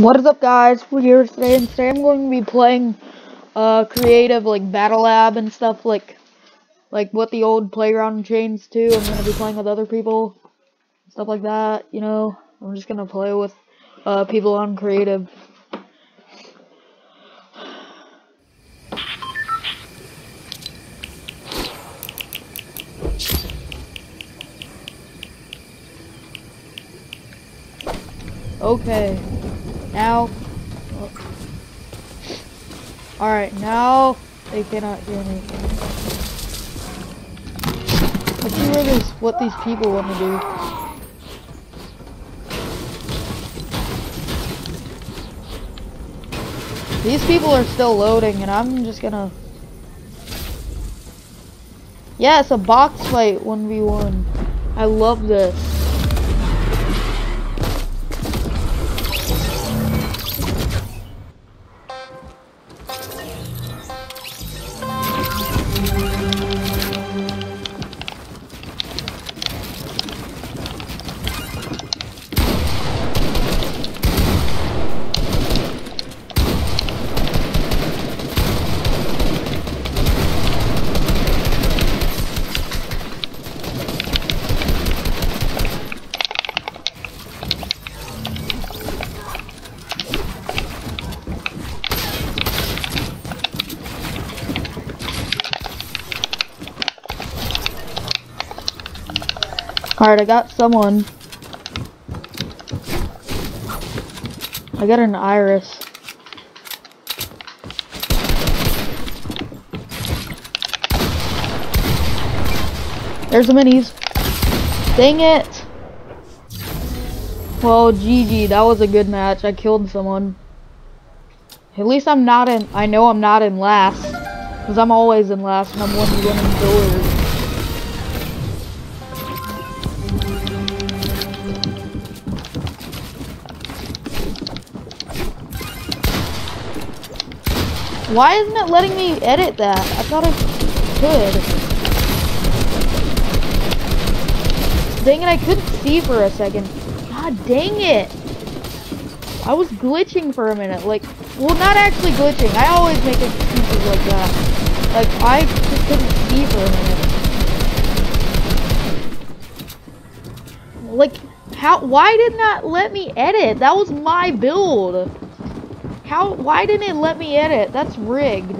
What is up guys, we're here today and today I'm going to be playing uh creative like battle lab and stuff like like what the old playground changed to. I'm gonna be playing with other people, stuff like that, you know. I'm just gonna play with uh people on creative. Okay. Now. Oh. Alright, now they cannot hear me. Let's see what these people want to do. These people are still loading and I'm just gonna... Yeah, it's a box fight 1v1. I love this. Alright, I got someone. I got an iris. There's the minis. Dang it! Well, GG, that was a good match. I killed someone. At least I'm not in, I know I'm not in last. Because I'm always in last and I'm one winning doors. Why isn't it letting me edit that? I thought I could. Dang it, I couldn't see for a second. God dang it. I was glitching for a minute. Like, well, not actually glitching. I always make excuses like that. Like, I just couldn't see for a minute. Like, how, why didn't that let me edit? That was my build. How, why didn't it let me edit? That's rigged.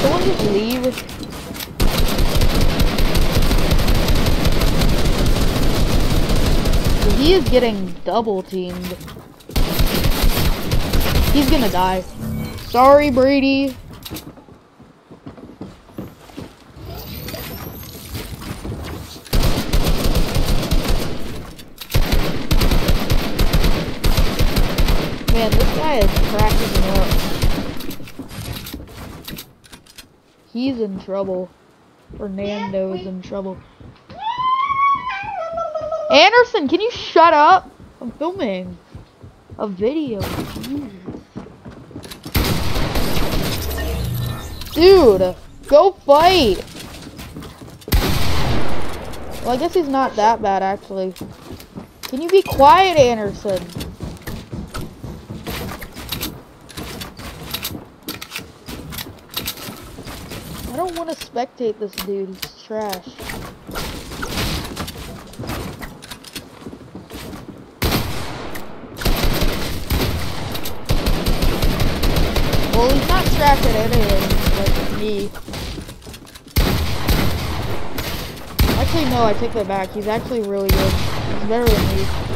Someone just leave. He is getting double teamed. He's gonna die. Sorry, Brady. Man, this guy is cracking up. He's in trouble. Fernando's in trouble. Anderson, can you shut up? I'm filming a video. Dude, go fight. Well, I guess he's not that bad, actually. Can you be quiet, Anderson? I don't to spectate this dude. He's trash. Well, he's not trash at anything, like me. Actually, no, I take that back. He's actually really good. He's better than me.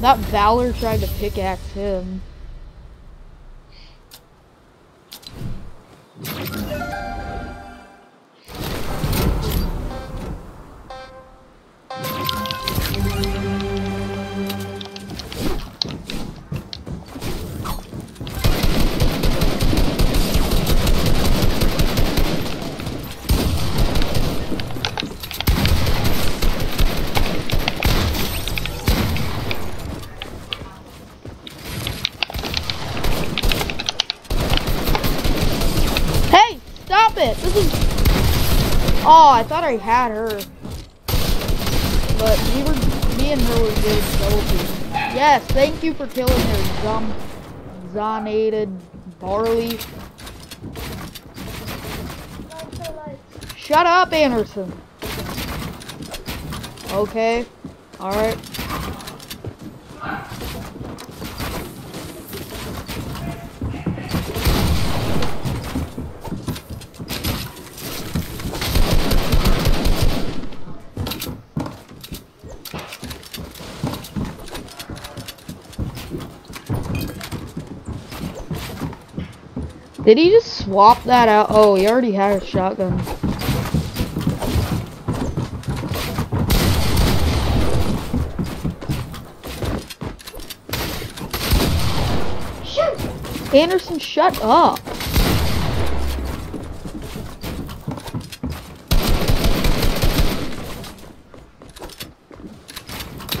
That Valor tried to pickaxe him. Oh, I thought I had her. But we were, me and her were good soldiers. Yes, thank you for killing her, zom, zonated barley. Shut up, Anderson. Okay. Alright. Did he just swap that out? Oh, he already had a shotgun. Shoot! Anderson, shut up.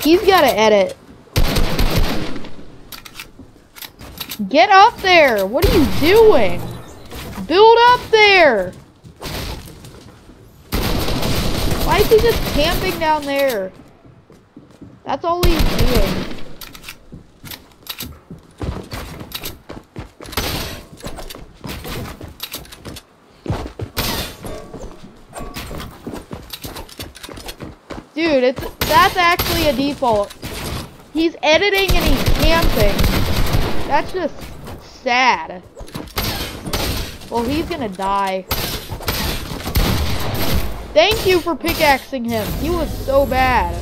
He's gotta edit. Get up there! What are you doing? Build up there! Why is he just camping down there? That's all he's doing. Dude, it's that's actually a default. He's editing and he's camping. That's just sad. Well, he's gonna die. Thank you for pickaxing him. He was so bad.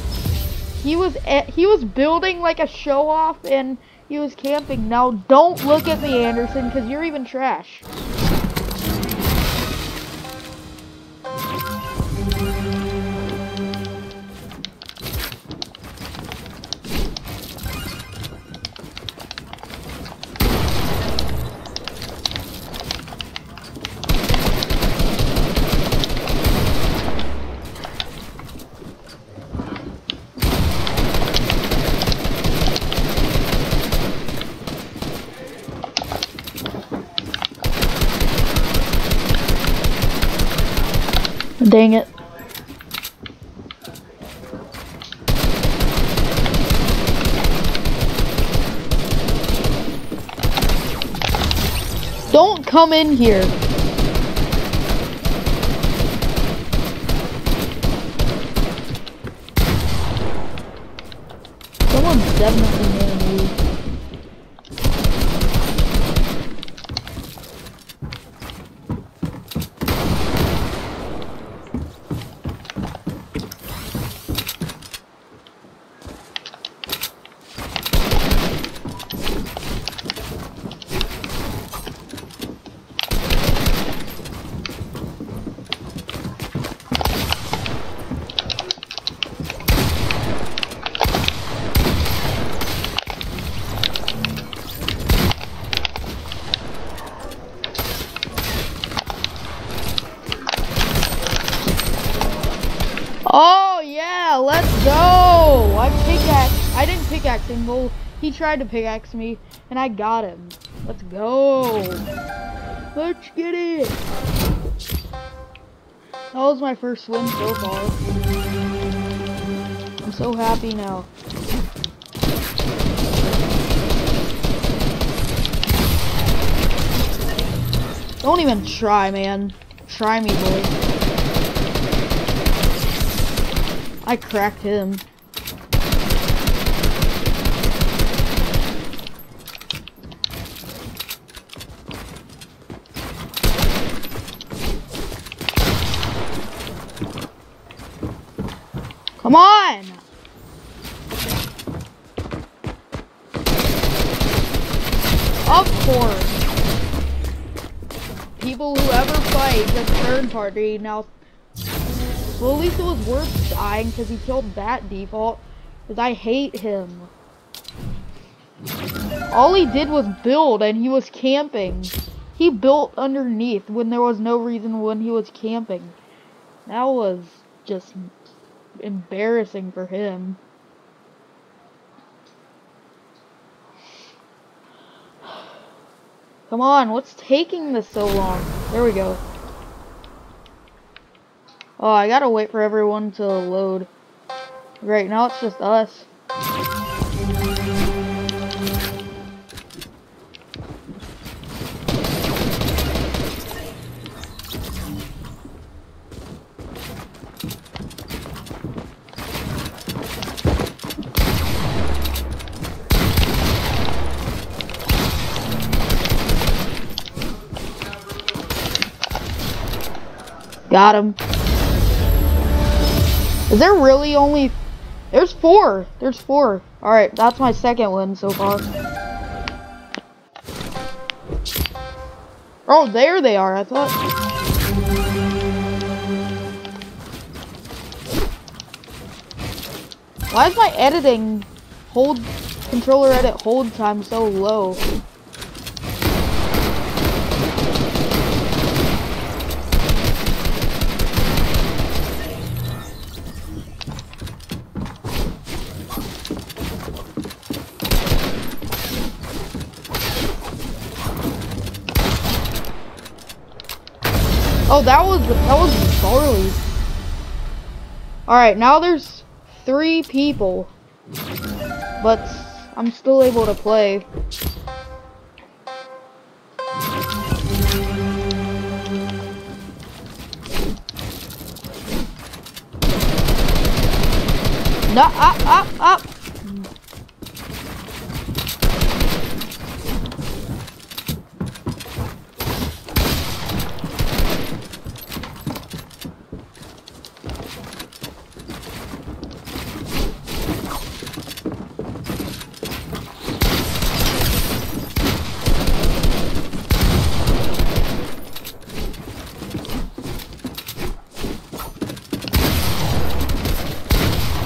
He was eh, he was building like a show off and he was camping. Now don't look at me, Anderson, because you're even trash. Dang it. Don't come in here. Oh, yeah, let's go. I pickaxe. I didn't pickaxe him. Well, he tried to pickaxe me, and I got him. Let's go. Let's get it. That was my first win so far. I'm so happy now. Don't even try, man. Try me, boy. I cracked him. Come on! Of course. People who ever fight the third party now well, at least it was worth dying because he killed that default. Because I hate him. All he did was build and he was camping. He built underneath when there was no reason when he was camping. That was just embarrassing for him. Come on, what's taking this so long? There we go. Oh, I gotta wait for everyone to load. Right now it's just us. Got him. Is there really only... There's four. There's four. Alright, that's my second win so far. Oh, there they are, I thought. Why is my editing hold controller edit hold time so low? Oh, that was that was barley. All right, now there's three people, but I'm still able to play. No, up, up, up.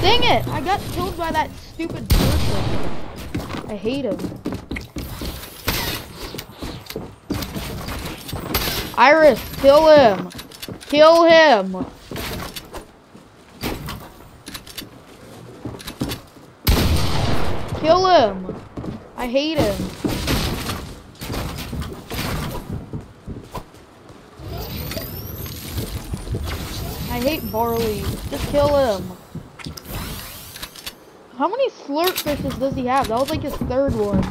Dang it! I got killed by that stupid person. I hate him. Iris, kill him! Kill him! Kill him! I hate him. I hate Barley. Just kill him. How many slurp fishes does he have? That was like his third one.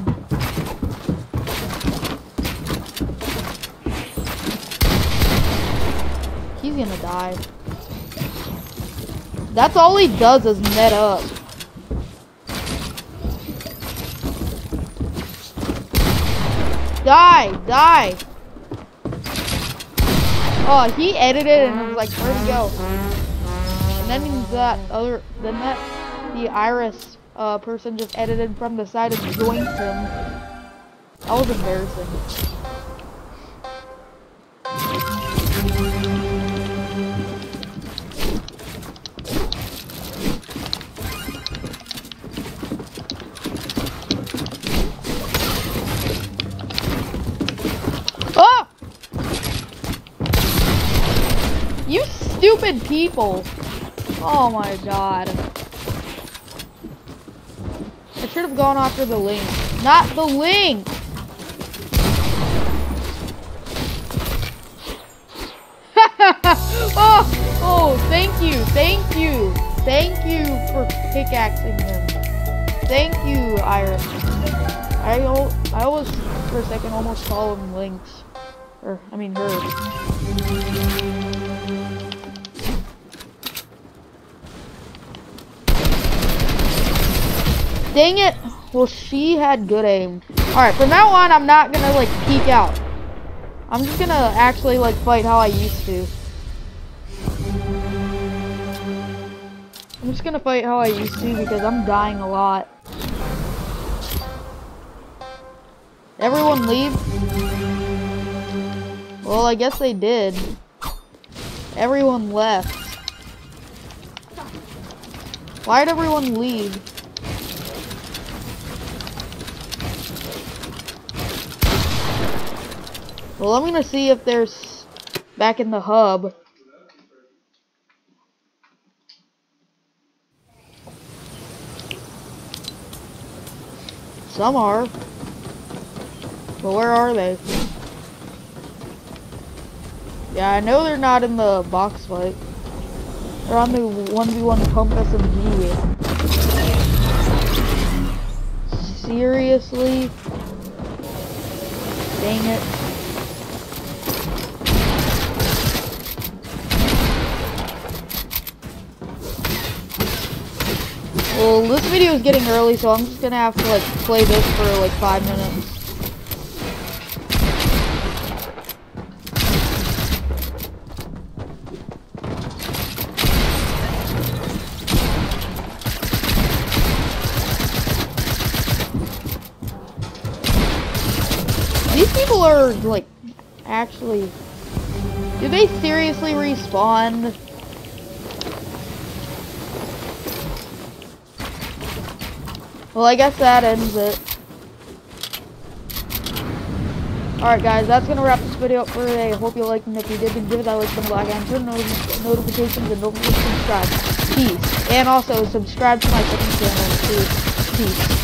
He's gonna die. That's all he does is net up. Die! Die! Oh, he edited and was like, where'd he go? And then that other, then that the Iris uh, person just edited from the side and joined him. That was embarrassing. Oh! You stupid people! Oh my god. Have gone after the link. Not the link! oh, oh, thank you, thank you, thank you for pickaxing him. Thank you, Iris. I, I almost, for a second, almost called him Lynx. Or, I mean, her. Dang it. Well, she had good aim. Alright, from now on, I'm not gonna, like, peek out. I'm just gonna actually, like, fight how I used to. I'm just gonna fight how I used to because I'm dying a lot. Everyone leave? Well, I guess they did. Everyone left. Why'd everyone leave? Well, I'm gonna see if there's back in the hub. Some are. But where are they? Yeah, I know they're not in the box fight. They're on the 1v1 pump SMG. Seriously? Dang it. Well, this video is getting early, so I'm just gonna have to like play this for like five minutes. These people are like actually. Do they seriously respawn? Well, I guess that ends it. Alright guys, that's to wrap this video up for today. I hope you liked it. If you did, then give it that like button black and turn on notifications and don't forget to subscribe. Peace. And also, subscribe to my second channel too. Peace.